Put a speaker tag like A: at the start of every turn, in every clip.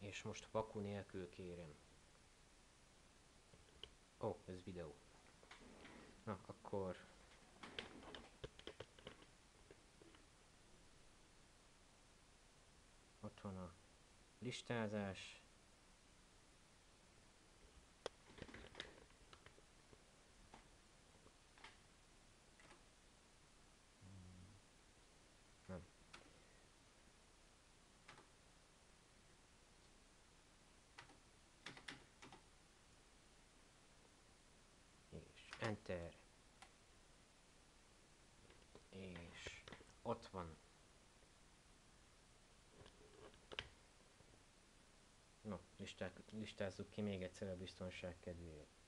A: És most vaku nélkül kérem. Ó, oh, ez videó. Na, akkor... Ott van a listázás. Nem. És Enter. És ott van. No, listák, listázzuk ki még egyszer a biztonság kedvéért.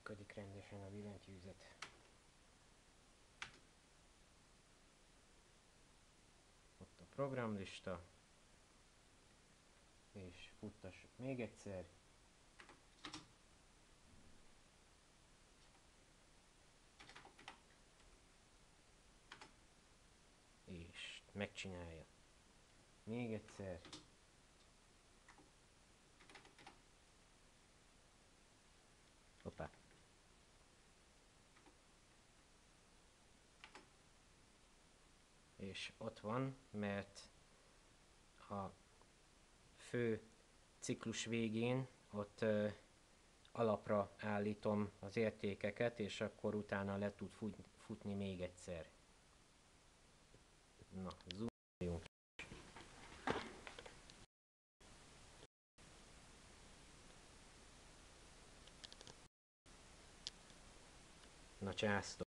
A: Működik rendesen a billentyűzet. Ott a programlista. És futtassuk még egyszer. És megcsinálja. Még egyszer. Hoppá. És ott van, mert a fő ciklus végén ott ö, alapra állítom az értékeket, és akkor utána le tud fut, futni még egyszer. Na, zoomoljunk. Na császtok.